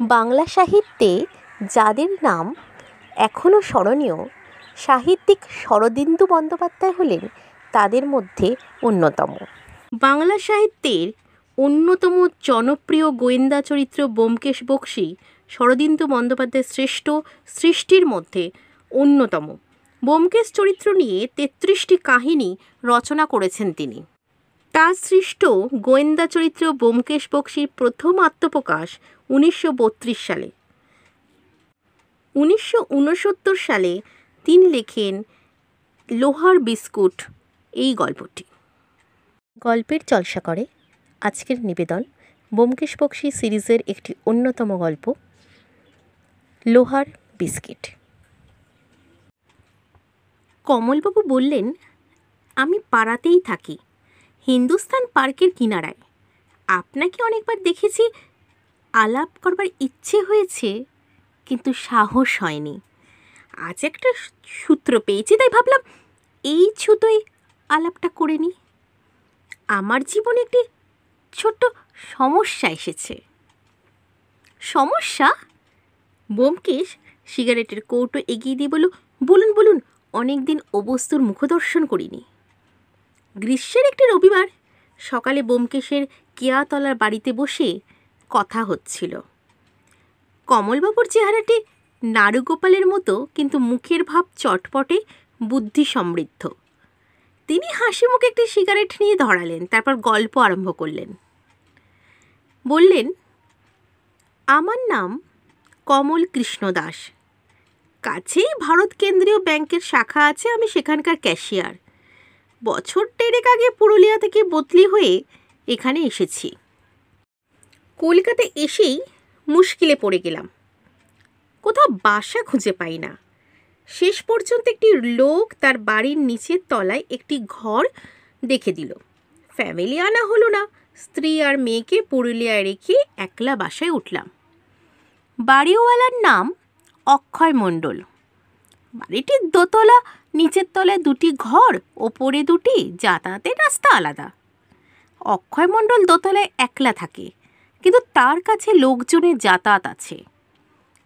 বাংলা সাহিত্যে যাদের নাম এখনও স্মরণীয়, সাহিত্যিক শরদিন্দু বন্দ্যোপাধ্যায় হলেন তাদের মধ্যে অন্যতম। বাংলা সাহিত্যের অন্যতম জনপ্রিয় গোয়েন্দা চরিত্র ব্যোমকেশ বক্সী, শরদিন্দু বন্দ্যোপাধ্যায়ের শ্রেষ্ঠ সৃষ্টির মধ্যে অন্যতম। ব্যোমকেশ চরিত্র নিয়ে তেত্রিশটি কাহিনী রচনা করেছেন তিনি। তার সৃষ্ট গোয়েন্দা চরিত্র ব্যোমকেশ বক্সীর প্রথম আত্মপ্রকাশ উনিশশো বত্রিশ সালে। উনিশশো উনসত্তর সালে তিনি লেখেন লোহার বিস্কুট, এই গল্পটি। গল্পের চলসা করে আজকের নিবেদন ব্যোমকেশ বক্সী সিরিজের একটি অন্যতম গল্প, লোহার বিস্কিট। কমলবাবু বললেন, আমি পাড়াতেই থাকি। হিন্দুস্তান পার্কের কিনারায়। আপনাকে অনেকবার দেখেছি, আলাপ করবার ইচ্ছে হয়েছে, কিন্তু সাহস হয়নি। আজ একটা সূত্র পেয়েছি, তাই ভাবলাম এই ছুতোয় আলাপটা করে নিই। আমার জীবনে একটি ছোট্ট সমস্যা এসেছে। সমস্যা? ব্যোমকেশ সিগারেটের কৌটো এগিয়ে দিয়ে বলল, বলুন বলুন অনেক দিন ও বস্তুর মুখদর্শন করিনি। গ্রীষ্মের একটি রবিবার সকালে ব্যোমকেশের কেয়াতলার বাড়িতে বসে কথা হচ্ছিল। কমলবাবুর চেহারাটি নাড়ুগোপালের মতো, কিন্তু মুখের ভাব চটপটে বুদ্ধি সমৃদ্ধ তিনি হাসি মুখে একটি সিগারেট নিয়ে ধরালেন, তারপর গল্প আরম্ভ করলেন। বললেন, আমার নাম কমল কৃষ্ণ দাস। কাছেই ভারত কেন্দ্রীয় ব্যাংকের শাখা আছে, আমি সেখানকার ক্যাশিয়ার। বছর টেরেক আগে পুরুলিয়া থেকে বদলি হয়ে এখানে এসেছি। কলকাতা এসেই মুশকিলে পড়ে গেলাম। কোথাও বাসা খুঁজে পাই না। শেষ পর্যন্ত একটি লোক তার বাড়ির নিচের তলায় একটি ঘর দেখে দিল। ফ্যামিলি আনা হলো না। স্ত্রী আর মেয়েকে পুরুলিয়ায় রেখে একলা বাসায় উঠলাম। বাড়িওয়ালার নাম অক্ষয় মণ্ডল। বাড়িটির দোতলা, নিচের তলায় দুটি ঘর, ওপরে দুটি, যাতায়াতের রাস্তা আলাদা। অক্ষয় মণ্ডল দোতলায় একলা থাকে, কিন্তু তার কাছে লোকজনের যাতায়াত আছে।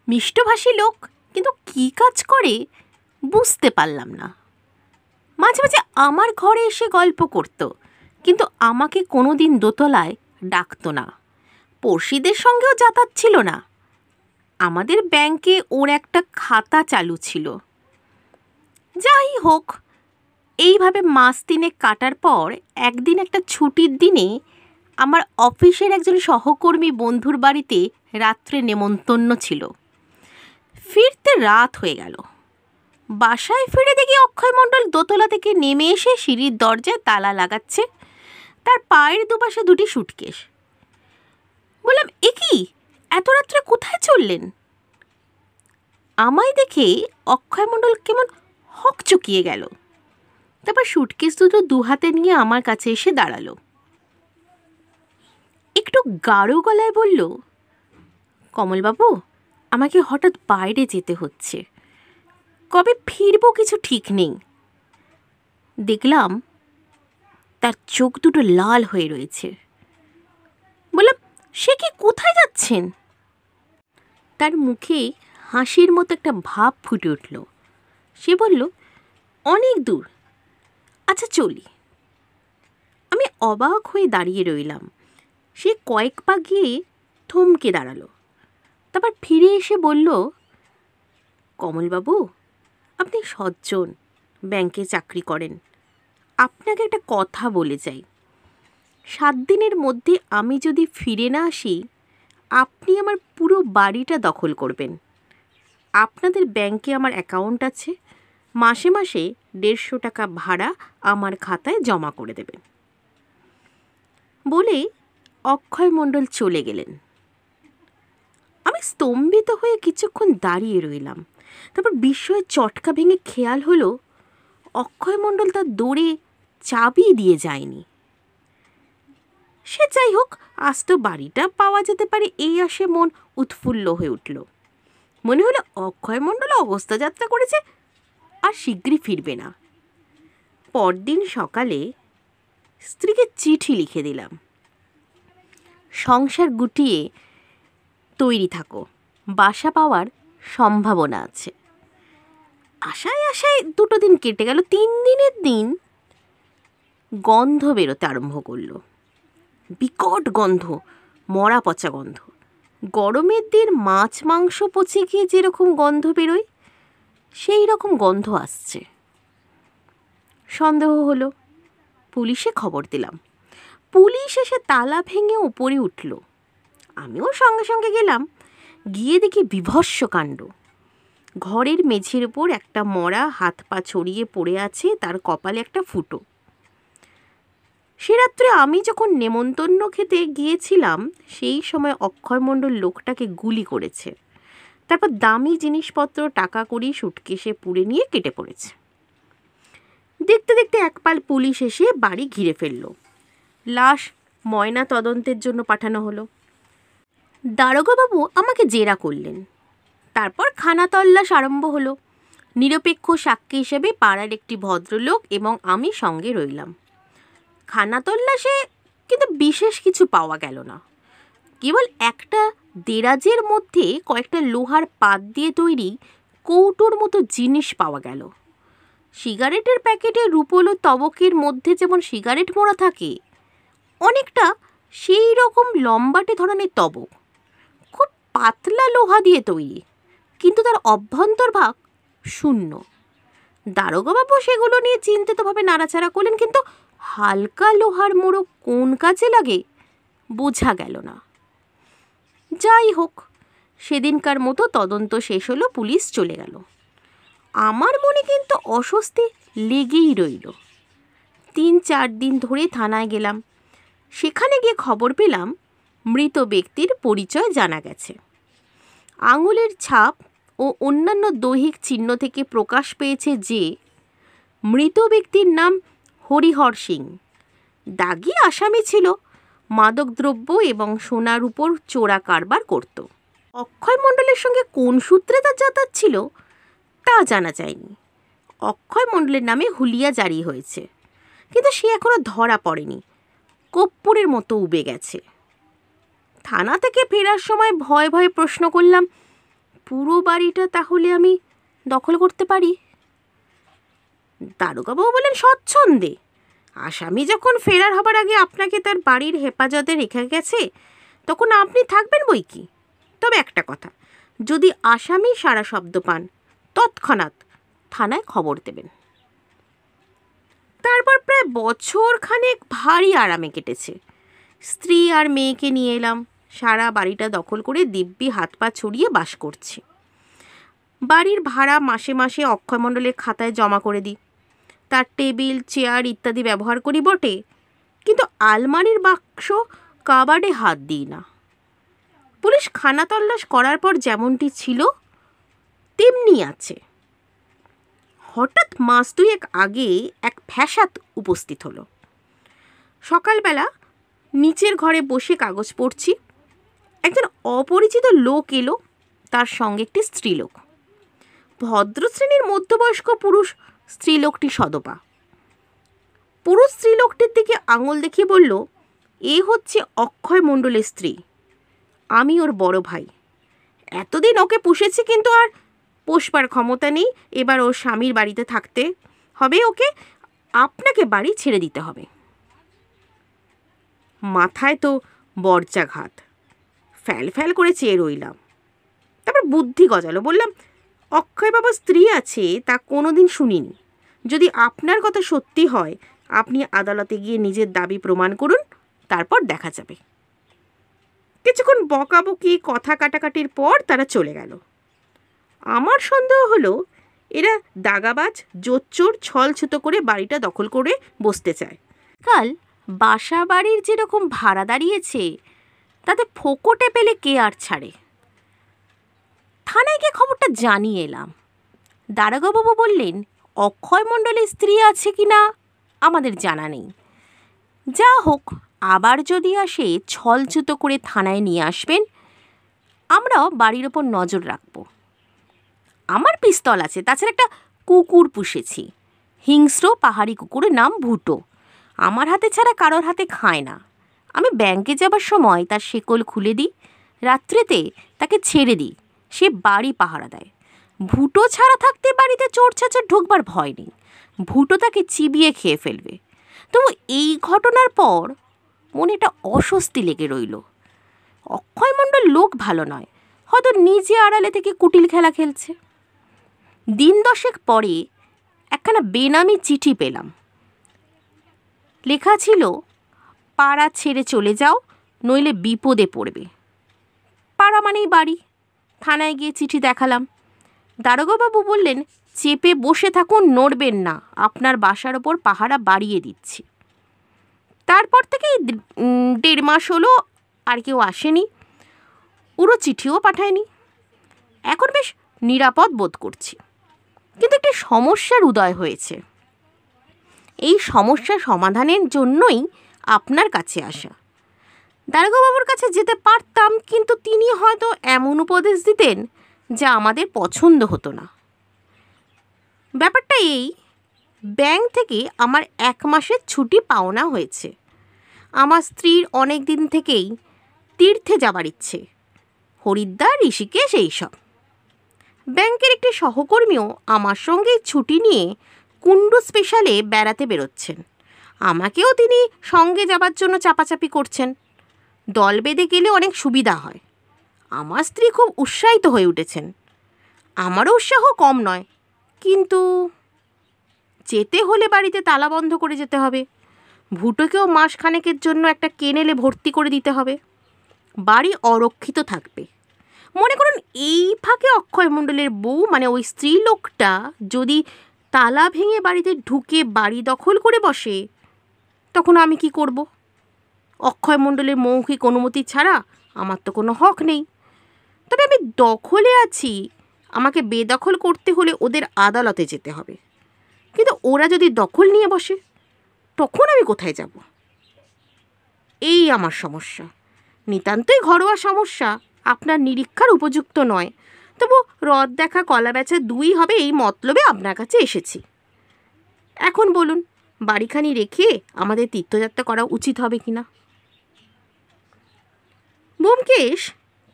মিষ্টভাষী লোক, কিন্তু কী কাজ করে বুঝতে পারলাম না। মাঝে মাঝে আমার ঘরে এসে গল্প করত, কিন্তু আমাকে কোনো দিন দোতলায় ডাকতো না। পড়শিদের সঙ্গেও যাতায়াত ছিল না। আমাদের ব্যাংকে ওর একটা খাতা চালু ছিল। যাই হোক, এইভাবে মাস তিনে কাটার পর একদিন একটা ছুটির দিনে আমার অফিসের একজন সহকর্মী বন্ধুর বাড়িতে রাত্রে নেমন্তন্ন ছিল। ফিরতে রাত হয়ে গেল। বাসায় ফিরে দেখি অক্ষয় মণ্ডল দোতলা থেকে নেমে এসে সিঁড়ির দরজায় তালা লাগাচ্ছে। তার পায়ের দুপাশে দুটি সুটকেস। বললাম, এ কি? এত রাত্রে কোথায় চললেন? আমায় দেখে অক্ষয় মণ্ডল কেমন হক চুকিয়ে গেল। তারপর সুটকেস দুটো দু হাতে নিয়ে আমার কাছে এসে দাঁড়াল। একটু গাঢ় গলায় বলল, কমলবাবু, আমাকে হঠাৎ বাইরে যেতে হচ্ছে। কবে ফিরবো কিছু ঠিক নেই। দেখলাম তার চোখ দুটো লাল হয়ে রয়েছে। বললাম, সে কি কোথায় যাচ্ছেন? তার মুখে হাসির মতো একটা ভাব ফুটে উঠল। সে বলল, অনেক দূর। আচ্ছা চলি। আমি অবাক হয়ে দাঁড়িয়ে রইলাম। সে কয়েক পা গিয়ে থমকে দাঁড়াল। তারপর ফিরে এসে বলল, কমলবাবু, আপনি সজ্জন, ব্যাংকে চাকরি করেন। আপনাকে একটা কথা বলে যাই। সাত দিনের মধ্যে আমি যদি ফিরে না আসি, আপনি আমার পুরো বাড়িটা দখল করবেন। আপনাদের ব্যাংকে আমার অ্যাকাউন্ট আছে। মাসে মাসে দেড়শো টাকা ভাড়া আমার খাতায় জমা করে দেবেন। বলে অক্ষয় মণ্ডল চলে গেলেন। আমি স্তম্ভিত হয়ে কিছুক্ষণ দাঁড়িয়ে রইলাম। তারপর বিস্ময়ের চটকা ভেঙে খেয়াল হলো, অক্ষয় মণ্ডল তার দৌড়ে চাবি দিয়ে যায়নি। সে যাই হোক, আজ তো বাড়িটা পাওয়া যেতে পারে এই আসে মন উৎফুল্ল হয়ে উঠল। মনে হলো অক্ষয় মণ্ডল অবস্থা যাত্রা করেছে আর শীঘ্রই ফিরবে না। পরদিন সকালে স্ত্রীকে চিঠি লিখে দিলাম। সংসার গুটিয়ে তৈরি থাকো। বাসা পাওয়ার সম্ভাবনা আছে। আশায় আশায় দুটো দিন কেটে গেল। তিন দিনের দিন গন্ধ বেরোতে আরম্ভ করল। বিকট গন্ধ, মরা পচা গন্ধ। গরমের দিন মাছ মাংস পচে গিয়ে যেরকম গন্ধ বেরোয় সেই রকম গন্ধ আসছে। সন্দেহ হলো, পুলিশে খবর দিলাম। পুলিশ এসে তালা ভেঙে উপরে উঠল। আমিও সঙ্গে সঙ্গে গেলাম। গিয়ে দেখি বিভৎস কাণ্ড। ঘরের মেঝের উপর একটা মরা হাত পা ছড়িয়ে পড়ে আছে, তার কপালে একটা ফুটো। সে রাত্রে আমি যখন নেমন্তন্ন খেতে গিয়েছিলাম, সেই সময় অক্ষয়মণ্ডল লোকটাকে গুলি করেছে। তারপর দামি জিনিসপত্র, টাকা করি সুটকেসে পুড়ে নিয়ে কেটে পড়েছে। দেখতে দেখতে একপাল পুলিশ এসে বাড়ি ঘিরে ফেলল। লাশ ময়না তদন্তের জন্য পাঠানো হলো। দারোগাবাবু আমাকে জেরা করলেন। তারপর খানা তল্লাশ আরম্ভ হলো। নিরপেক্ষ সাক্ষী হিসেবে পাড়ার একটি ভদ্রলোক এবং আমি সঙ্গে রইলাম। খানা তল্লাশে কিন্তু বিশেষ কিছু পাওয়া গেল না। কেবল একটা দেরাজের মধ্যে কয়েকটা লোহার পাত দিয়ে তৈরি কৌটোর মতো জিনিস পাওয়া গেল। সিগারেটের প্যাকেটে রুপোলো তবকের মধ্যে যেমন সিগারেট মোড়া থাকে, অনেকটা সেই রকম লম্বাটে ধরনের তবক। খুব পাতলা লোহা দিয়ে তৈরি, কিন্তু তার অভ্যন্তর ভাগ শূন্য। দারোগাবাবু সেগুলো নিয়ে চিন্তিতভাবে নাড়াচাড়া করলেন, কিন্তু হালকা লোহার মোড়ো কোন কাজে লাগে বোঝা গেল না। যাই হোক, সেদিনকার মতো তদন্ত শেষ হলো, পুলিশ চলে গেল। আমার মনে কিন্তু অস্বস্তি লেগেই রইল। তিন চার দিন ধরে থানায় গেলাম। সেখানে গিয়ে খবর পেলাম, মৃত ব্যক্তির পরিচয় জানা গেছে। আঙুলের ছাপ ও অন্যান্য দৈহিক চিহ্ন থেকে প্রকাশ পেয়েছে যে, মৃত ব্যক্তির নাম হরিহর সিং। দাগি আসামি ছিল মাদকদ্রব্য এবং সোনার উপর চোরা কারবার করত। অক্ষয় মণ্ডলের সঙ্গে কোন সূত্রে তার যাতায়াত ছিল, তা জানা যায়নি। অক্ষয় মণ্ডলের নামে হুলিয়া জারি হয়েছে, কিন্তু সে এখনও ধরা পড়েনি। কপ্পুরের মতো উবে গেছে। থানা থেকে ফেরার সময় ভয় ভয়ে প্রশ্ন করলাম, পুরো বাড়িটা তাহলে আমি দখল করতে পারি? দারোগাবাবু বলেন স্বচ্ছন্দে। আসামি যখন ফেরার হবার আগে আপনাকে তার বাড়ির হেফাজতে রেখে গেছে, তখন আপনি থাকবেন বই কি? তবে একটা কথা, যদি আসামি সারা শব্দ পান, তৎক্ষণাৎ থানায় খবর দেবেন। তারপর প্রায় বছর খানেক ভারী আরামে কেটেছে। স্ত্রী আর মেয়েকে নিয়ে এলাম, সারা বাড়িটা দখল করে দিব্যি হাত পা ছড়িয়ে বাস করছি। বাড়ির ভাড়া মাসে মাসে অক্ষয়মণ্ডলের খাতায় জমা করে দিই। তার টেবিল, চেয়ার ইত্যাদি ব্যবহার করি বটে। কিন্তু আলমারির বাক্স কাবাডে হাত দিই না। পুলিশ খানা তল্লাশ করার পর যেমনটি ছিল, তেমনি আছে। হঠাৎ মাস দুয়েক আগে এক ফ্যাসাদ উপস্থিত হলো। সকালবেলা নিচের ঘরে বসে কাগজ পড়ছি। একজন অপরিচিত লোক এলো, তার সঙ্গে একটি স্ত্রীলোক। ভদ্র শ্রেণির মধ্যবয়স্ক পুরুষ স্ত্রীলোকটি সদপা। পুরুষ স্ত্রীলোকটির দিকে আঙুল দেখিয়ে বলল, এ হচ্ছে অক্ষয় মণ্ডলের স্ত্রী। আমি ওর বড় ভাই। এতদিন ওকে পুষেছি কিন্তু আর পোষবার ক্ষমতা নেই। এবার ওর স্বামীর বাড়িতে থাকতে হবে। ওকে আপনাকে বাড়ি ছেড়ে দিতে হবে। মাথায় তো বর্জাঘাত ফ্যাল ফ্যাল করে চেয়ে রইলাম। তারপর বুদ্ধি গজালো। বললাম অক্ষয় বাবা স্ত্রী আছে, তা কোনোদিন শুনিনি। যদি আপনার কথা সত্যি হয়, আপনি আদালতে গিয়ে নিজের দাবি প্রমাণ করুন, তারপর দেখা যাবে। কিছুক্ষণ বকাবকি, কথা কাটাকাটির পর তারা চলে গেল। আমার সন্দেহ হলো, এরা দাগাবাজ, জোচ্চোর, ছলছুতো করে বাড়িটা দখল করে বসতে চায়। কাল বাসা বাড়ির যেরকম ভাড়া দাঁড়িয়েছে, তাতে ফোকটে পেলে কে আর ছাড়ে? থানায় গিয়ে খবরটা জানিয়ে এলাম। দারোগাবাবু বললেন, অক্ষয় মণ্ডলের স্ত্রী আছে কি না, আমাদের জানা নেই। যা হোক, আবার যদি আসে ছলছুতো করে থানায় নিয়ে আসবেন, আমরাও বাড়ির ওপর নজর রাখব। আমার পিস্তল আছে, তাছাড়া একটা কুকুর পুষেছি। হিংস্র পাহাড়ি কুকুরের নাম ভুটো। আমার হাতে ছাড়া কারোর হাতে খায় না। আমি ব্যাংকে যাবার সময় তার শেকল খুলে দিই, রাত্রেতে তাকে ছেড়ে দিই। সে বাড়ি পাহারা দেয়। ভুটো ছাড়া থাকতে বাড়িতে চোর ছাচার ঢুকবার ভয় নেই। ভুটো তাকে চিবিয়ে খেয়ে ফেলবে। তবু এই ঘটনার পর মনে একটা অস্বস্তি লেগে রইল। অক্ষয়মণ্ডল লোক ভালো নয়, হয়তো নিজে আড়ালে থেকে কুটিল খেলা খেলছে। দিন দশেক পরে একখানা বেনামি চিঠি পেলাম। লেখা ছিল, পাড়া ছেড়ে চলে যাও, নইলে বিপদে পড়বে। পাড়া মানেই বাড়ি। থানায় গিয়ে চিঠি দেখালাম। দারোগাবাবু বললেন, চেপে বসে থাকুন, নড়বেন না। আপনার বাসার ওপর পাহারা বাড়িয়ে দিচ্ছি। তারপর থেকেই দেড় মাস হলো, আর কেউ আসেনি। পুরো চিঠিও পাঠায়নি। এখন বেশ নিরাপদ বোধ করছি। কিন্তু একটি সমস্যার উদয় হয়েছে। এই সমস্যা সমাধানের জন্যই আপনার কাছে আসা। দারোগাবাবুর কাছে যেতে পারতাম, কিন্তু তিনি হয়তো এমন উপদেশ দিতেন যা আমাদের পছন্দ হতো না। ব্যাপারটা এই, ব্যাংক থেকে আমার এক মাসের ছুটি পাওনা হয়েছে। আমার স্ত্রীর অনেক দিন থেকেই তীর্থে যাবার ইচ্ছে। হরিদ্বার, ঋষিকেশ এইসব। ব্যাংকের একটি সহকর্মীও আমার সঙ্গে ছুটি নিয়ে কুণ্ডু স্পেশালে বেড়াতে বেরোচ্ছেন। আমাকেও তিনি সঙ্গে যাবার জন্য চাপাচাপি করছেন। দল বেঁধে গেলে অনেক সুবিধা হয়। আমার স্ত্রী খুব উৎসাহিত হয়ে উঠেছেন। আমারও উৎসাহ কম নয়, কিন্তু যেতে হলে বাড়িতে তালা বন্ধ করে যেতে হবে। ভুটোকেও মাস খানেকের জন্য একটা কেনেলে ভর্তি করে দিতে হবে। বাড়ি অরক্ষিত থাকবে। মনে করুন এই ফাঁকে অক্ষয় মণ্ডলের বউ মানে ওই স্ত্রী লোকটা, যদি তালা ভেঙে বাড়িতে ঢুকে বাড়ি দখল করে বসে, তখন আমি কি করব? অক্ষয় মণ্ডলের মৌখিক অনুমতি ছাড়া আমার তো কোনো হক নেই। তবে আমি দখলে আছি। আমাকে বেদখল করতে হলে ওদের আদালতে যেতে হবে। কিন্তু ওরা যদি দখল নিয়ে বসে, তখন আমি কোথায় যাব? এই আমার সমস্যা। নিতান্তই ঘরোয়া সমস্যা। আপনার নিরীক্ষার উপযুক্ত নয়। তবু রদ দেখা কলা বেচা দুই হবে এই মতলবে আপনার কাছে এসেছি। এখন বলুন, বাড়িখানি রেখে আমাদের তীর্থযাত্রা করা উচিত হবে কি না বোমকেশ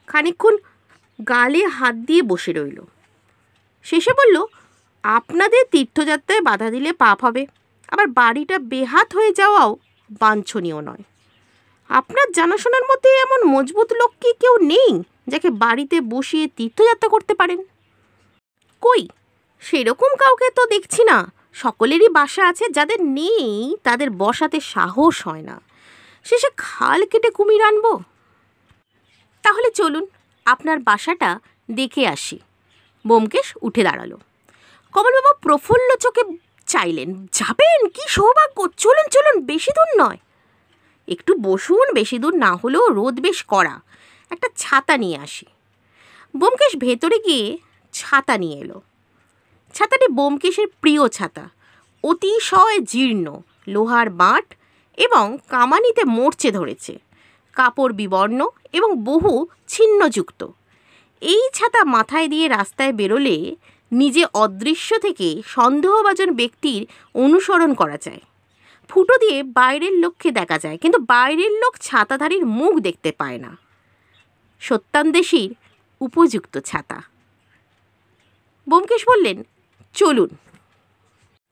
খানিক্ষণ গালে হাত দিয়ে বসে রইল। শেষে বলল, আপনাদের তীর্থযাত্রায় বাধা দিলে পাপ হবে। আবার বাড়িটা বেহাত হয়ে যাওয়াও বাঞ্ছনীয় নয়। আপনার জানাশোনার মধ্যে এমন মজবুত লোক কি কেউ নেই যাকে বাড়িতে বসিয়ে তীর্থযাত্রা করতে পারেন? কই, সেরকম কাউকে তো দেখছি না। সকলেরই বাসা আছে, যাদের নেই তাদের বসাতে সাহস হয় না। শেষে খাল কেটে কুমির আনব। তাহলে চলুন আপনার বাসাটা দেখে আসি। বোমকেশ উঠে দাঁড়াল। কমলবাবু প্রফুল্ল চোখে চাইলেন, যাবেন? কি সৌভাগ্য? চলুন চলুন, বেশি দূর নয়। একটু বসুন, বেশি দূর না হলেও রোদ বেশ করা একটা ছাতা নিয়ে আসি। বোমকেশ ভেতরে গিয়ে ছাতা নিয়ে এলো। ছাতাটি বোমকেশের প্রিয় ছাতা। অতিশয় জীর্ণ, লোহার বাঁট এবং কামানিতে মরচে ধরেছে। কাপড় বিবর্ণ এবং বহু ছিন্নযুক্ত। এই ছাতা মাথায় দিয়ে রাস্তায় বেরোলে নিজে অদৃশ্য থেকে সন্দেহভাজন ব্যক্তির অনুসরণ করা যায়। ফুটো দিয়ে বাইরের লোককে দেখা যায়, কিন্তু বাইরের লোক ছাতাধারীর মুখ দেখতে পায় না। সত্যান্দেশীর উপযুক্ত ছাতা। বোমকেশ বললেন, চলুন।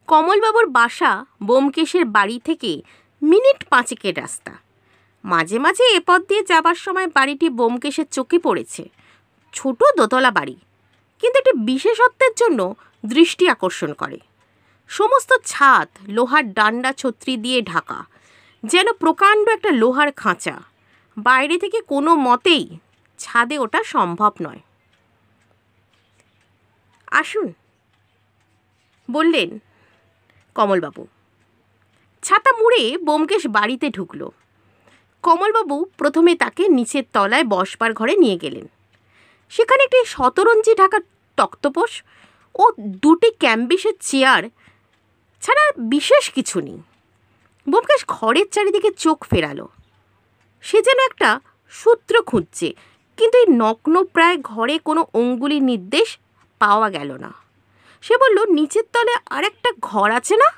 কমলবাবুর বাসা বোমকেশের বাড়ি থেকে মিনিট পাঁচেকের রাস্তা। মাঝে মাঝে এ পথ দিয়ে যাবার সময় বাড়িটি বোমকেশের চোখে পড়েছে। ছোট দোতলা বাড়ি, কিন্তু একটি বিশেষত্বের জন্য দৃষ্টি আকর্ষণ করে। সমস্ত ছাদ, লোহার ডান্ডা ছত্রি দিয়ে ঢাকা, যেন প্রকাণ্ড একটা লোহার খাঁচা। বাইরে থেকে কোনো মতেই ছাদে ওটা সম্ভব নয়। আসুন, বললেন কমলবাবু। ছাতা মুড়ে বোমকেশ বাড়িতে ঢুকলো। কমলবাবু প্রথমে তাকে নিচের তলায় বসবার ঘরে নিয়ে গেলেন। সেখানে একটি শতরঞ্জি ঢাকা তক্তপোষ ও দুটি ক্যাম্বিসের চেয়ার ছাড়া বিশেষ কিছু নেই। বোমকেশ ঘরের চারিদিকে চোখ ফেরালো। সে যেন একটা সূত্র খুঁজছে, কিন্তু এই নগ্ন প্রায় ঘরে কোনো অঙ্গুলির নির্দেশ পাওয়া গেল না। সে বলল, নিচের তলে আরেকটা ঘর আছে না?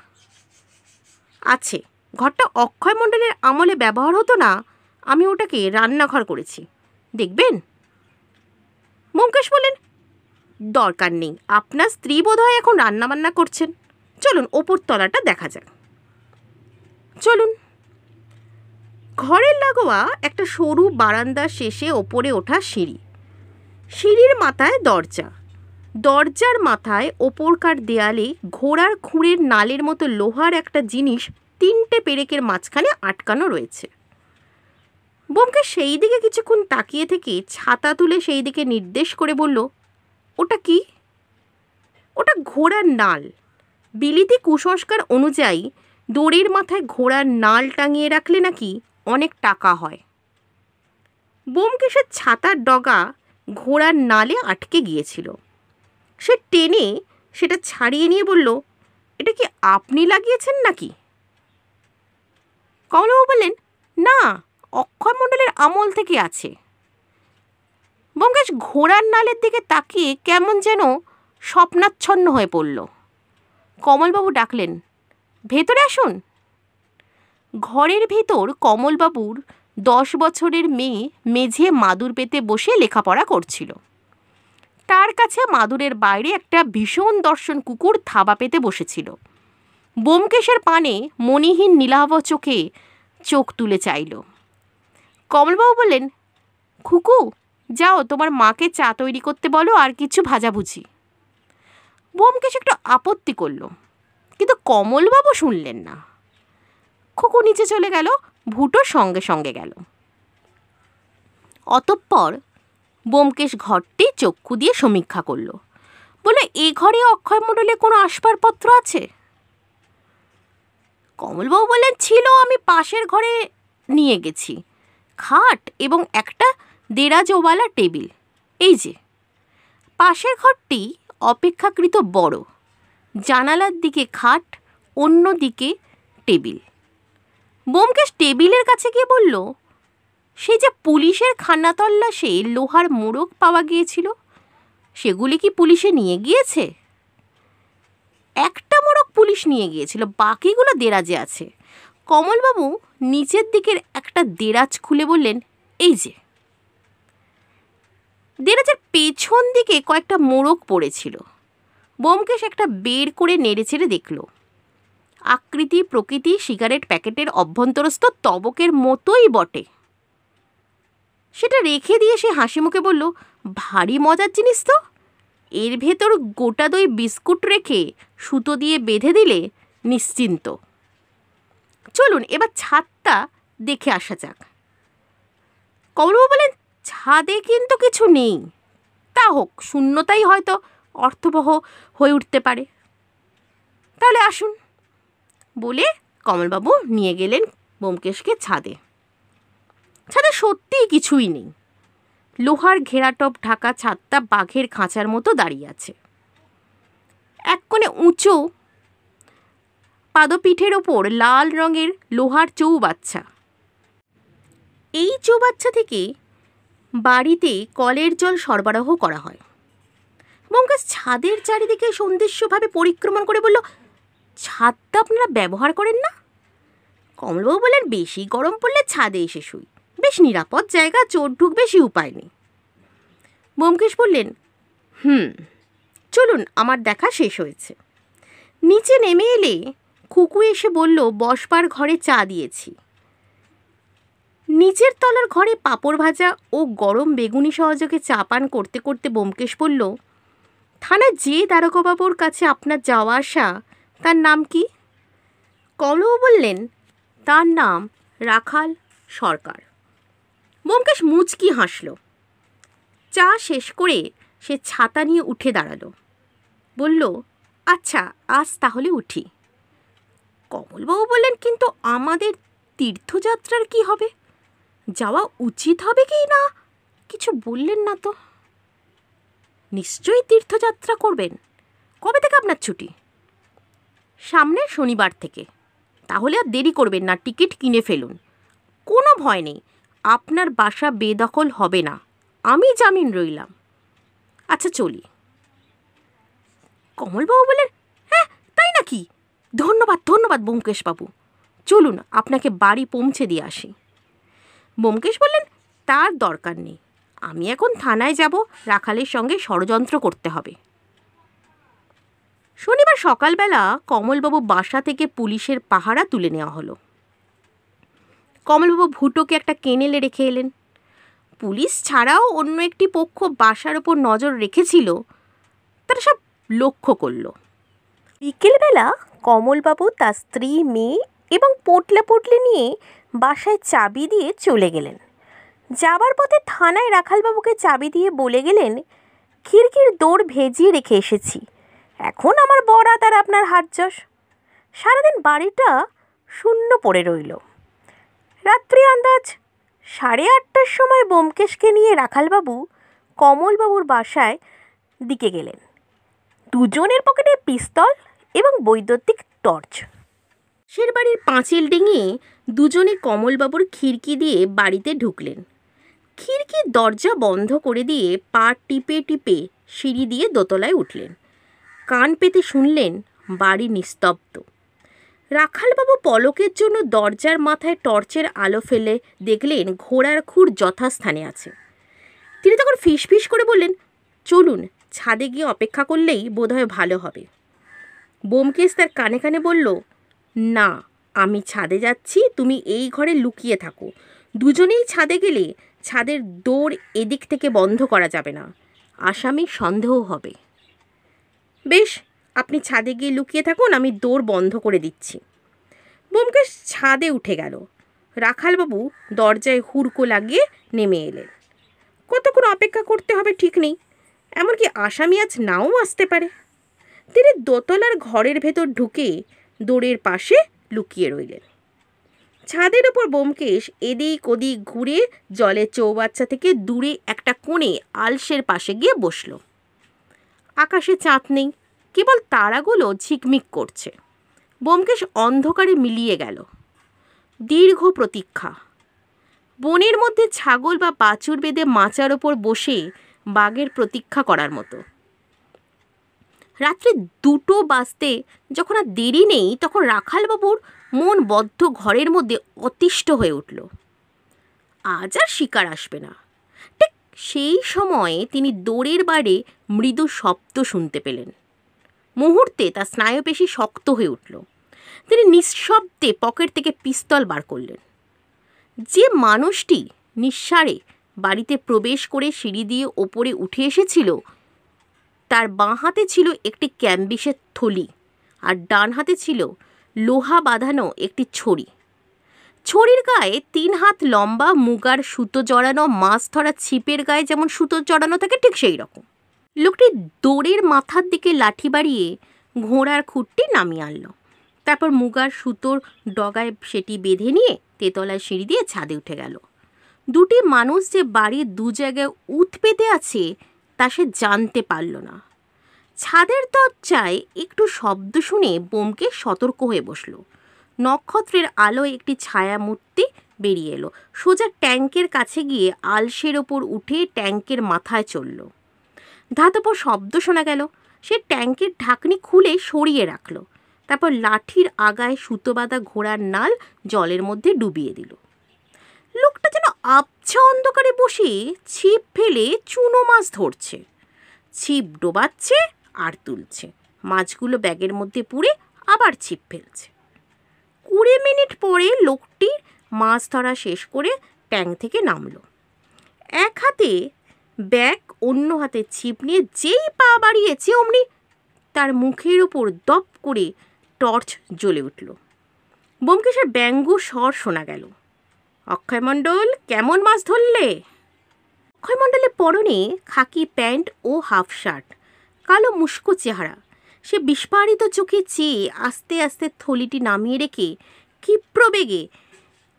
আছে। ঘরটা অক্ষয় মণ্ডলের আমলে ব্যবহার হতো না, আমি ওটাকে রান্নাঘর করেছি। দেখবেন? বোমকেশ বললেন, দরকার নেই, আপনার স্ত্রী বোধহয় এখন রান্নাবান্না করছেন। চলুন, ওপর তলাটা দেখা যাক। চলুন। ঘরের লাগোয়া একটা সরু বারান্দার শেষে ওপরে ওঠা সিঁড়ি। সিঁড়ির মাথায় দরজা। দরজার মাথায় ওপরকার দেয়ালে ঘোড়ার খুঁড়ের নালের মতো লোহার একটা জিনিস তিনটে পেরেকের মাঝখানে আটকানো রয়েছে। বোমকে সেই দিকে কিছুক্ষণ তাকিয়ে থেকে ছাতা তুলে সেই দিকে নির্দেশ করে বলল, ওটা কি? ওটা ঘোড়ার নাল। বিলিতি কুসংস্কার অনুযায়ী দড়ির মাথায় ঘোড়ার নাল টাঙিয়ে রাখলে নাকি অনেক টাকা হয়? বোমকেশের ছাতার ডগা ঘোড়ার নালে আটকে গিয়েছিল। সে টেনে সেটা ছাড়িয়ে নিয়ে বলল, এটা কি আপনি লাগিয়েছেন নাকি? কমলবাবু বললেন, না, অক্ষয় মণ্ডলের আমল থেকে আছে। বঙ্কেশ ঘোড়ার নালের দিকে তাকিয়ে কেমন যেন স্বপ্নাচ্ছন্ন হয়ে পড়ল। কমলবাবু ডাকলেন, ভেতরে আসুন। ঘরের ভেতর কমলবাবুর দশ বছরের মেয়ে মেঝে মাদুর পেতে বসে লেখাপড়া করছিল। তার কাছে মাদুরের বাইরে একটা ভীষণ দর্শন কুকুর থাবা পেতে বসেছিল। বোমকেশের পানে মণিহীন নীলাভ চোখে চোখ তুলে চাইল। কমলবাবু বললেন, খুকু, যাও, তোমার মাকে চা তৈরি করতে বলো আর কিছু ভাজাভুজি। বোমকেশ একটু আপত্তি করল, কিন্তু কমলবাবু শুনলেন না। খুকু নিচে চলে গেল ভুটোর সঙ্গে সঙ্গে গেল। অতঃপর বোমকেশ ঘরটি চক্ষু দিয়ে সমীক্ষা করল। বলে এ ঘরে অক্ষয় মণ্ডলে কোনো আসবাবপত্র আছে? কমলবাবু বললেন, ছিল, আমি পাশের ঘরে নিয়ে গেছি। খাট এবং একটা দেরাজওয়ালা টেবিল। এই যে, পাশের ঘরটি অপেক্ষাকৃত বড়। জানালার দিকে খাট, অন্য দিকে টেবিল। বোমকেশ টেবিলের কাছে গিয়ে বলল, সে যে পুলিশের খান্না তল্লাশে লোহার মোড়ক পাওয়া গিয়েছিল, সেগুলি কি পুলিশে নিয়ে গিয়েছে? একটা মোড়ক পুলিশ নিয়ে গিয়েছিল, বাকিগুলো দেরাজে আছে। কমলবাবু নিচের দিকের একটা দেরাজ খুলে বললেন, এই যে। দেরাজের পেছন দিকে কয়েকটা মোড়ক পড়েছিল। বোমকেশ একটা বের করে নেড়ে ছেড়ে দেখল। আকৃতি, প্রকৃতি, সিগারেট প্যাকেটের অভ্যন্তরস্থ তবকের মতোই বটে। সেটা রেখে দিয়ে সে হাসি মুখে বলল, ভারী মজার জিনিস তো। এর ভেতর গোটা দই বিস্কুট রেখে সুতো দিয়ে বেঁধে দিলে নিশ্চিন্ত। চলুন, এবার ছাদটা দেখে আসা যাক। কমলবাবু বলেন, ছাদে কিন্তু কিছু নেই। তা হোক, শূন্যতাই হয়তো অর্থবহ হয়ে উঠতে পারে। তাহলে আসুন। বলে কমলবাবু নিয়ে গেলেন বোমকেশকে ছাদে। ছাদে সত্যিই কিছুই নেই। লোহার ঘেরাটপ ঢাকা ছাদটা বাঘের খাঁচার মতো দাঁড়িয়ে আছে। এক কোণে উঁচু পাদপীঠের ওপর লাল রঙের লোহার চৌবাচ্চা। এই চৌবাচ্চা থেকে বাড়িতে কলের জল সরবরাহ করা হয়। বঙ্কাস ছাদের চারিদিকে সন্দেশ্যভাবে পরিক্রমণ করে বলল, ছাদটা আপনারা ব্যবহার করেন না? কমলবাবু বললেন, বেশি গরম পড়লে ছাদে এসে শুই। বেশ নিরাপদ জায়গা, চোর ঢুক বেশি উপায় নেই। বোমকেশ বললেন, হুম চলুন, আমার দেখা শেষ হয়েছে। নিচে নেমে এলে খুকু এসে বলল, বসবার ঘরে চা দিয়েছি। নিচের তলার ঘরে পাঁপড় ভাজা ও গরম বেগুনি সহযোগে চা পান করতে করতে বোমকেশ বলল থানায় যে দ্বারকাবাবুর কাছে আপনার যাওয়া আসা, তার নাম কি? কমলবাবু বললেন, তার নাম রাখাল সরকার। বোমকেশ মুচকি হাসল। চা শেষ করে সে ছাতা নিয়ে উঠে দাঁড়াল। বলল আচ্ছা আজ তাহলে উঠি। কমলবাবু বললেন, কিন্তু আমাদের তীর্থযাত্রার কি হবে? যাওয়া উচিত হবে কি না? কিছু বললেন না তো। নিশ্চয়ই তীর্থযাত্রা করবেন। কবে থেকে আপনার ছুটি? সামনের শনিবার থেকে। তাহলে আর দেরি করবেন না, টিকিট কিনে ফেলুন। কোনো ভয় নেই, আপনার বাসা বেদখল হবে না। আমি জামিন রইলাম। আচ্ছা চলি। কমলবাবু বলেন? হ্যাঁ তাই নাকি? ধন্যবাদ ধন্যবাদ ব্যোমকেশবাবু চলুন, আপনাকে বাড়ি পৌঁছে দিয়ে আসি। ব্যোমকেশ বললেন, তার দরকার নেই। আমি এখন থানায় যাব, রাখালের সঙ্গে ষড়যন্ত্র করতে হবে। শনিবার সকালবেলা কমলবাবু বাসা থেকে পুলিশের পাহারা তুলে নেওয়া হলো। কমলবাবু ভুটোকে একটা কেনেলে রেখে এলেন। পুলিশ ছাড়াও অন্য একটি পক্ষ বাসার ওপর নজর রেখেছিল, তারা সব লক্ষ্য করল। বিকেলবেলা কমলবাবু তার স্ত্রী, মেয়ে এবং পোটলা পোটলি নিয়ে বাসায় চাবি দিয়ে চলে গেলেন। যাবার পথে থানায় রাখালবাবুকে চাবি দিয়ে বলে গেলেন, খিড়কির দৌড় ভেজিয়ে রেখে এসেছি। এখন আমার বরাত আর আপনার হাত যশ সারাদিন বাড়িটা শূন্য পড়ে রইল। রাত্রি আন্দাজ সাড়ে আটটার সময় বোমকেশকে নিয়ে রাখালবাবু কমলবাবুর বাসায় দিকে গেলেন। দুজনের পকেটে পিস্তল এবং বৈদ্যুতিক টর্চ। সের বাড়ির পাঁচিল ডিঙিয়ে দুজনে কমলবাবুর খিড়কি দিয়ে বাড়িতে ঢুকলেন। খিড়কির দরজা বন্ধ করে দিয়ে পা টিপে টিপে সিঁড়ি দিয়ে দোতলায় উঠলেন। কান পেতে শুনলেন, বাড়ি নিস্তব্ধ। রাখালবাবু পলকের জন্য দরজার মাথায় টর্চের আলো ফেলে দেখলেন, ঘোড়ার খুর যথাস্থানে আছে। তিনি তখন ফিসফিস করে বললেন, চলুন ছাদে গিয়ে অপেক্ষা করলেই বোধহয় ভালো হবে। বোমকেশ তার কানে কানে বলল, না, আমি ছাদে যাচ্ছি, তুমি এই ঘরে লুকিয়ে থাকো। দুজনেই ছাদে গেলে ছাদের দৌড় এদিক থেকে বন্ধ করা যাবে না। আসামি সন্দেহ হবে। বেশ, আপনি ছাদে গিয়ে লুকিয়ে থাকুন, আমি দৌড় বন্ধ করে দিচ্ছি বোমকেশ ছাদে উঠে গেল। রাখালবাবু দরজায় হুড়কো লাগিয়ে নেমে এলেন। কতক্ষণ অপেক্ষা করতে হবে ঠিক নেই। এমনকি আসামি আজ নাও আসতে পারে। তিনি দোতলার ঘরের ভেতর ঢুকে দৌড়ের পাশে লুকিয়ে রইলেন। ছাদের ওপর বোমকেশ এদিক ওদিক ঘুরে জলের চৌবাচ্চা থেকে দূরে একটা কোণে আলসের পাশে গিয়ে বসল। আকাশে চাঁদ নেই, কেবল তারাগুলো ঝিকমিক করছে। বোমকেশ অন্ধকারে মিলিয়ে গেল। দীর্ঘ প্রতীক্ষা। বনের মধ্যে ছাগল বা বাছুর বেঁধে মাচার ওপর বসে বাঘের প্রতীক্ষা করার মতো। রাত্রে দুটো বাজতে যখন আর দেরি নেই, তখন রাখালবাবুর মন বদ্ধ ঘরের মধ্যে অতিষ্ঠ হয়ে উঠল। আজ আর শিকার আসবে না। ঠিক সেই সময়ে তিনি দৌড়ের বারে মৃদু শব্দ শুনতে পেলেন। মুহূর্তে তার স্নায়ুপেশি শক্ত হয়ে উঠল। তিনি নিঃশব্দে পকেট থেকে পিস্তল বার করলেন। যে মানুষটি নিঃসারে বাড়িতে প্রবেশ করে সিঁড়ি দিয়ে ওপরে উঠে এসেছিল। তার বাঁ হাতে ছিল একটি ক্যাম্বিসের থলি আর ডান হাতে ছিল লোহা বাঁধানো একটি ছড়ি। ছড়ির গায়ে তিন হাত লম্বা মুগার সুতো জড়ানো, মাছ ধরা ছিপের গায়ে যেমন সুতো জড়ানো থাকে, ঠিক সেই রকম। লোকটি দৌড়ের মাথার দিকে লাঠি বাড়িয়ে ঘোড়ার খুঁটটি নামিয়ে আনলো। তারপর মুগার সুতোর ডগায় সেটি বেঁধে নিয়ে তেতলায় সিঁড়ি দিয়ে ছাদে উঠে গেল। দুটি মানুষ যে বাড়ির দু জায়গায় উত পেতে আছে, তা সে জানতে পারল না। ছাদের দরজায় একটু শব্দ শুনে বোমকে সতর্ক হয়ে বসল। নক্ষত্রের আলোয় একটি ছায়া মূর্তি বেরিয়ে এলো। সোজা ট্যাঙ্কের কাছে গিয়ে আলসের ওপর উঠে ট্যাঙ্কের মাথায় চলল ধাতব শব্দ শোনা গেল। সে ট্যাঙ্কের ঢাকনি খুলে সরিয়ে রাখল। তারপর লাঠির আগায় সুতো বাঁধা ঘোড়ার নাল জলের মধ্যে ডুবিয়ে দিল। লোকটা যেন আবছা অন্ধকারে বসে ছিপ ফেলে চুনো মাছ ধরছে। ছিপ ডোবাচ্ছে আর তুলছে। মাছগুলো ব্যাগের মধ্যে পুড়ে আবার ছিপ ফেলছে। কুড়ি মিনিট পরে লোকটি মাছ ধরা শেষ করে ট্যাঙ্ক থেকে নামলো। এক হাতে ব্যাগ, অন্য হাতে ছিপ নিয়ে যেই পা বাড়িয়েছে অমনি তার মুখের ওপর দপ করে টর্চ জ্বলে উঠল। বোমকেশের ব্যঙ্গ স্বর শোনা গেল। অক্ষয় মণ্ডল, কেমন মাছ ধরলে? অক্ষয় মণ্ডলের পরনে খাকি প্যান্ট ও হাফ শার্ট, কালো মুস্কো চেহারা। সে বিস্ফারিত চোখে চেয়ে আস্তে আস্তে থলিটি নামিয়ে রেখে ক্ষিপ্রবেগে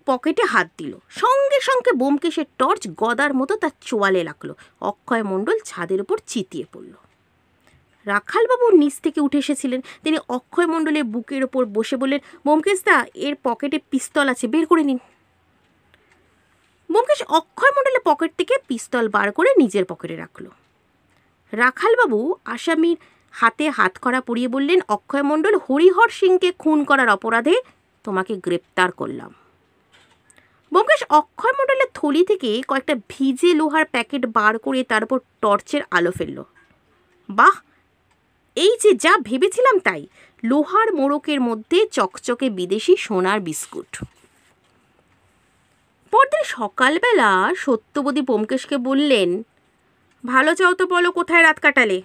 পকেটে হাত দিল। সঙ্গে সঙ্গে বোমকেশের টর্চ গদার মতো তার চোয়ালে লাগল অক্ষয় মণ্ডল ছাদের উপর চিতিয়ে পড়ল। রাখালবাবু নিচ থেকে উঠে এসেছিলেন। তিনি অক্ষয় মণ্ডলের বুকের ওপর বসে বললেন, বোমকেশদা, এর পকেটে পিস্তল আছে, বের করে নিন। বোমকেশ অক্ষয় মণ্ডলের পকেট থেকে পিস্তল বার করে নিজের পকেটে রাখল। রাখালবাবু আসামির হাতে হাত করা পরিয়ে বললেন, অক্ষয় মণ্ডল হরিহর সিংকে খুন করার অপরাধে তোমাকে গ্রেপ্তার করলাম। ব্যোমকেশ অক্ষয় মণ্ডলের থলি থেকে কয়েকটা ভিজে লোহার প্যাকেট বার করে তার উপর টর্চের আলো ফেলল। বাহ! এই যে যা ভেবেছিলাম তাই, লোহার মোড়কের মধ্যে চকচকে বিদেশি সোনার বিস্কুট। পরদিন সকালবেলা সত্যবতী ব্যোমকেশকে বললেন, ভালো চাও তো বলো কোথায় রাত কাটালে?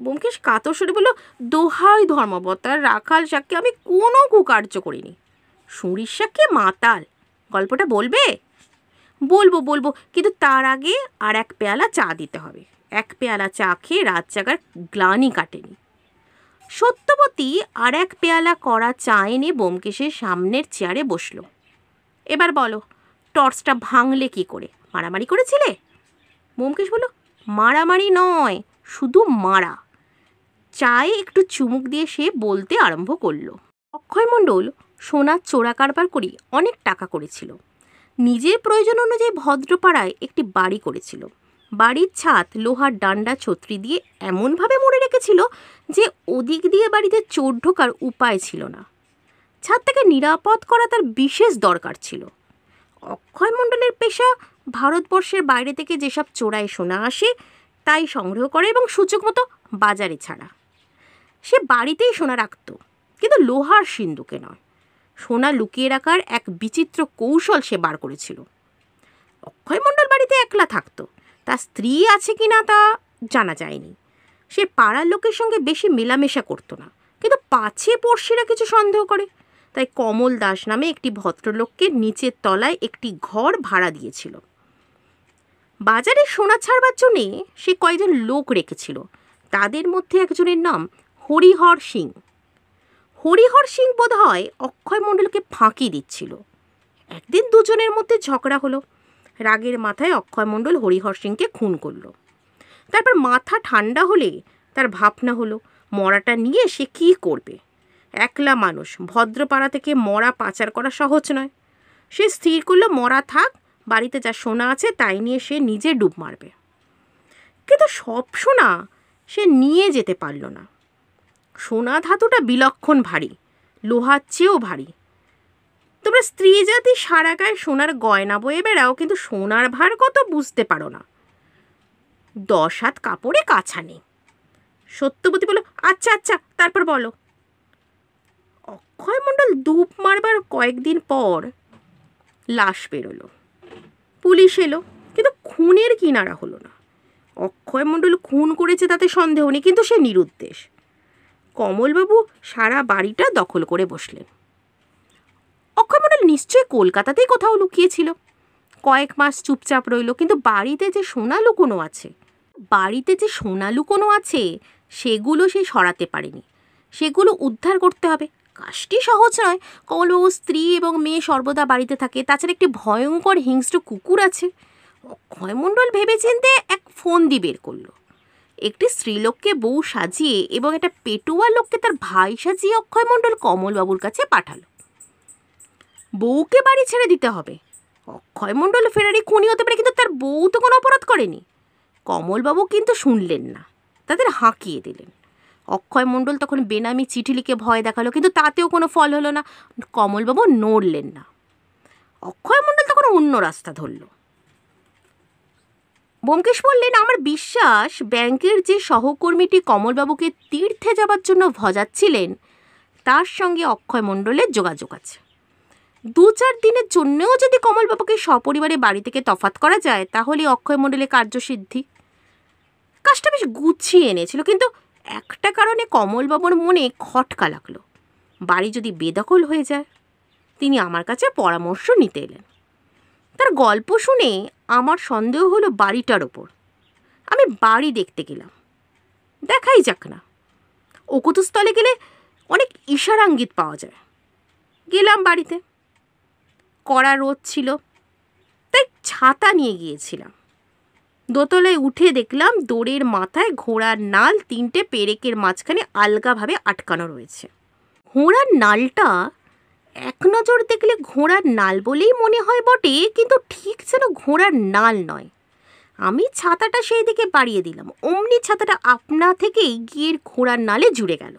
ব্যোমকেশ কাতর সরে বলল, দোহাই ধর্মবতার রাখাল সাক্ষী, আমি কোনো কুকার্য করিনি। সুরির সাক্ষী মাতাল, গল্পটা বলবে? বলব বলব, কিন্তু তার আগে আর এক পেয়ালা চা দিতে হবে। এক পেয়ালা চা খেয়ে রাত জাগার গ্লানি কাটেনি। সত্যবতী আর এক পেয়ালা করা চা এনে বোমকেশের সামনের চেয়ারে বসল। এবার বলো, টর্চটা ভাঙলে কি করে? মারামারি করেছিলে? বোমকেশ বলল, মারামারি নয়, শুধু মারা। চায়ে একটু চুমুক দিয়ে সে বলতে আরম্ভ করল। অক্ষয় মণ্ডল সোনার চোরা কারবার করি অনেক টাকা করেছিল। নিজের প্রয়োজন অনুযায়ী ভদ্রপাড়ায় একটি বাড়ি করেছিল। বাড়ির ছাদ লোহার ডান্ডা ছত্রি দিয়ে এমনভাবে মুড়ে রেখেছিল যে ওদিক দিয়ে বাড়িতে চোর ঢোকার উপায় ছিল না। ছাদটাকে নিরাপদ করা তার বিশেষ দরকার ছিল। অক্ষয় মণ্ডলের পেশা ভারতবর্ষের বাইরে থেকে যেসব চোরাই সোনা আসে, তাই সংগ্রহ করে এবং সুযোগ মতো বাজারে ছাড়া। সে বাড়িতেই সোনা রাখত, কিন্তু লোহার সিন্ধুকে নয়। সোনা লুকিয়ে রাখার এক বিচিত্র কৌশল সে বার করেছিল। অক্ষয় মণ্ডল বাড়িতে একলা থাকতো তার স্ত্রী আছে কি না তা জানা যায়নি। সে পাড়ার লোকের সঙ্গে বেশি মেলামেশা করতো না, কিন্তু পাছে পড়শিরা কিছু সন্দেহ করে। তাই কমল দাস নামে একটি ভদ্রলোককে নিচের তলায় একটি ঘর ভাড়া দিয়েছিল। বাজারে সোনা ছাড়বার জন্যে সে কয়েকজন লোক রেখেছিল। তাদের মধ্যে একজনের নাম হরিহর সিং। হরিহর সিং বোধ হয় অক্ষয় মণ্ডলকে ফাঁকি দিচ্ছিল। একদিন দুজনের মধ্যে ঝগড়া হলো। রাগের মাথায় অক্ষয় মণ্ডল হরিহর সিংকে খুন করল। তারপর মাথা ঠান্ডা হলে তার ভাবনা হলো, মরাটা নিয়ে সে কী করবে? একলা মানুষ। ভদ্রপাড়া থেকে মরা পাচার করা সহজ নয়। সে স্থির করল, মরা থাক, বাড়িতে যা সোনা আছে তাই নিয়ে সে নিজে ডুব মারবে। কিন্তু সব সোনা সে নিয়ে যেতে পারল না। সোনা ধাতুটা বিলক্ষণ ভারী, লোহার চেয়েও ভারী। তোমরা স্ত্রী জাতি সারা গায়ে সোনার গয়না বয়ে বেড়াও, কিন্তু সোনার ভার কত বুঝতে পারো না। দশ হাত কাপড়ে কাছা নেই। সত্যবতী বলো আচ্ছা আচ্ছা তারপর বলো। অক্ষয় মণ্ডল ধূপ মারবার কয়েকদিন পর লাশ বেরোলো। পুলিশ এলো, কিন্তু খুনের কিনারা হলো না। অক্ষয় মণ্ডল খুন করেছে তাতে সন্দেহ নেই, কিন্তু সে নিরুদ্দেশ। কমলবাবু সারা বাড়িটা দখল করে বসলেন। অক্ষয় মণ্ডল নিশ্চয়ই কলকাতাতেই কোথাও লুকিয়েছিল। কয়েক মাস চুপচাপ রইল, কিন্তু বাড়িতে যে সোনা লুকোনো আছে, বাড়িতে যে সোনা লুকোনো আছে, সেগুলো সে সরাতে পারেনি। সেগুলো উদ্ধার করতে হবে। কাজটি সহজ নয়। কমলবাবু স্ত্রী এবং মেয়ে সর্বদা বাড়িতে থাকে। তাছাড়া একটি ভয়ঙ্কর হিংস্র কুকুর আছে। অক্ষয়মণ্ডল ভেবে চিনতে এক ফন্দি বের করল। একটি স্ত্রীলোককে বউ সাজিয়ে এবং একটা পেটুয়া লোককে তার ভাই সাজিয়ে অক্ষয়মণ্ডল কমলবাবুর কাছে পাঠালো। বউকে বাড়ি ছেড়ে দিতে হবে। অক্ষয়মণ্ডল ফেরারি খুনি হতে পারে কিন্তু তার বউ তো কোনো অপরাধ করেনি। কমলবাবু কিন্তু শুনলেন না। তাদের হাঁকিয়ে দিলেন। অক্ষয় মণ্ডল তখন বেনামি চিঠি লিখে ভয় দেখাল, কিন্তু তাতেও কোনো ফল হলো না। কমলবাবু নড়লেন না। অক্ষয় মণ্ডল তখন অন্য রাস্তা ধরল। বোমকেশ বললেন, আমার বিশ্বাস, ব্যাংকের যে সহকর্মীটি কমলবাবুকে তীর্থে যাবার জন্য ভজাচ্ছিলেন, তার সঙ্গে অক্ষয় মণ্ডলের যোগাযোগ আছে। দু চার দিনের জন্যও যদি কমলবাবুকে সপরিবারে বাড়ি থেকে তফাত করা যায় তাহলে অক্ষয় মণ্ডলের কার্যসিদ্ধি। কাজটা বেশ গুছিয়ে এনেছিল, কিন্তু একটা কারণে কমলবাবুর মনে খটকা লাগল। বাড়ি যদি বেদখল হয়ে যায়, তিনি আমার কাছে পরামর্শ নিতে এলেন। তার গল্প শুনে আমার সন্দেহ হলো বাড়িটার ওপর। আমি বাড়ি দেখতে গেলাম। দেখাই যাক না। ওকুতস্থলে গেলে অনেক ইশারাঙ্গিত পাওয়া যায়। গেলাম বাড়িতে। কড়া রোদ ছিল, তাই ছাতা নিয়ে গিয়েছিলাম। দোতলায় উঠে দেখলাম দোরের মাথায় ঘোড়ার নাল তিনটে পেরেকের মাঝখানে আলগাভাবে আটকানো রয়েছে। ঘোড়ার নালটা এক নজর দেখলে ঘোড়ার নাল বলেই মনে হয় বটে, কিন্তু ঠিক যেন ঘোড়ার নাল নয়। আমি ছাতাটা সেই দিকে বাড়িয়ে দিলাম, অমনি ছাতাটা আপনা থেকেই গিয়ে ঘোড়ার নালে জুড়ে গেল।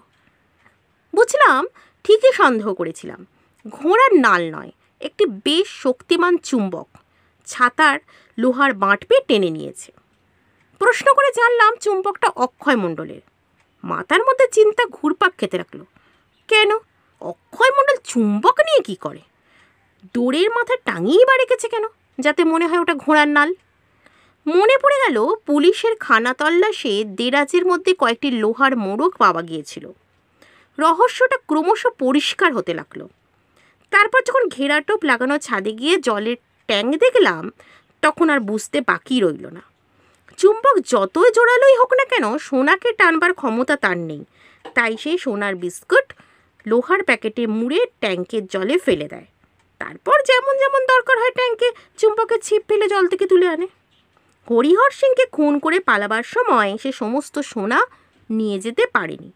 বুঝলাম, ঠিকই সন্দেহ করেছিলাম, ঘোড়ার নাল নয়, একটি বেশ শক্তিমান চুম্বক। ছাতার লোহার বাঁট পেয়ে টেনে নিয়েছে। প্রশ্ন করে জানলাম চুম্বকটা অক্ষয় মণ্ডলের। মাথার মধ্যে চিন্তা ঘুরপাক খেতে রাখল কেন? অক্ষয় মণ্ডল চুম্বক নিয়ে কি করে? দৌড়ের মাথা টাঙিয়েই বা রেখেছে কেন? যাতে মনে হয় ওটা ঘোড়ার নাল। মনে পড়ে গেল পুলিশের খানা তল্লাশে দেরাজের মধ্যে কয়েকটি লোহার মোড়ক পাওয়া গিয়েছিল। রহস্যটা ক্রমশ পরিষ্কার হতে লাগল। তারপর যখন ঘেরাটোপ লাগানো ছাদে গিয়ে জলের ট্যাঙ্ক দেখলাম, তখন আর বুঝতে বাকি রইল না। চুম্বক যতই জোরালোই হোক না কেন, সোনাকে টানবার ক্ষমতা তার নেই। তাই সেই সোনার বিস্কুট লোহার প্যাকেটে মুড়ে ট্যাঙ্কের জলে ফেলে দেয়। তারপর যেমন যেমন দরকার হয় ট্যাঙ্কে চুম্বকের ছিপ ফেলে জল থেকে তুলে আনে। হরিহর সিংকে খুন করে পালাবার সময় সে সমস্ত সোনা নিয়ে যেতে পারেনি।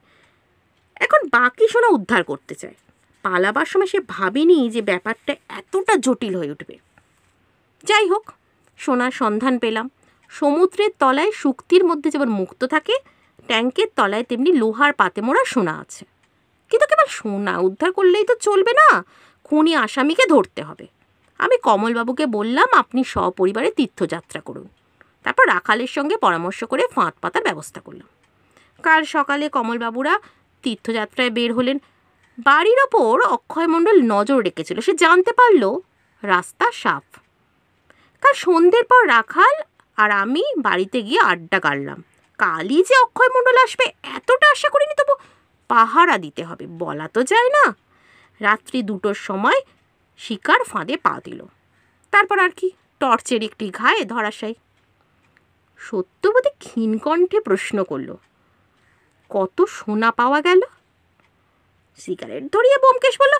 এখন বাকি সোনা উদ্ধার করতে চায়। পালাবার সময় সে ভাবেনি যে ব্যাপারটা এতটা জটিল হয়ে উঠবে। যাই হোক, সোনার সন্ধান পেলাম। সমুদ্রের তলায় শুক্তির মধ্যে যেমন মুক্ত থাকে, ট্যাঙ্কের তলায় তেমনি লোহার পাতে মোড়া সোনা আছে। কিন্তু কেবল সোনা উদ্ধার করলেই তো চলবে না, খুনি আসামিকে ধরতে হবে। আমি কমলবাবুকে বললাম, আপনি সপরিবারে তীর্থযাত্রা করুন। তারপর রাখালের সঙ্গে পরামর্শ করে ফাঁদ পাতার ব্যবস্থা করলাম। কাল সকালে কমলবাবুরা তীর্থযাত্রায় বের হলেন। বাড়ির ওপর অক্ষয়মণ্ডল নজর রেখেছিল, সে জানতে পারল রাস্তা সাফ। কাল সন্ধ্যের পর রাখাল আর আমি বাড়িতে গিয়ে আড্ডা কাটলাম কালই যে অক্ষয় মণ্ডল আসবে, এতটা আশা করিনি তবু পাহারা দিতে হবে, বলা তো যায় না। রাত্রি দুটোর সময় শিকার ফাঁদে পা দিল। তারপর আর কি, টর্চের একটি ঘায়ে ধরাশায়ী। সত্যবতী ক্ষীণকণ্ঠে প্রশ্ন করল, কত সোনা পাওয়া গেল? সিগারেট ধরিয়ে বোমকেশ বলল,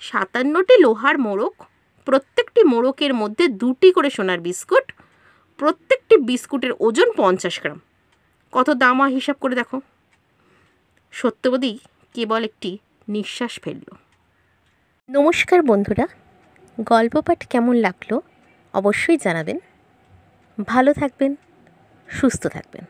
সাতান্নটি লোহার মোড়ক প্রত্যেকটি মোড়কের মধ্যে দুটি করে সোনার বিস্কুট, প্রত্যেকটি বিস্কুটের ওজন পঞ্চাশ গ্রাম। কত দাম হয় হিসাব করে দেখো। সত্যবতী কেবল একটি নিঃশ্বাস ফেলল। নমস্কার বন্ধুরা, গল্প পাঠ কেমন লাগল অবশ্যই জানাবেন। ভালো থাকবেন, সুস্থ থাকবেন।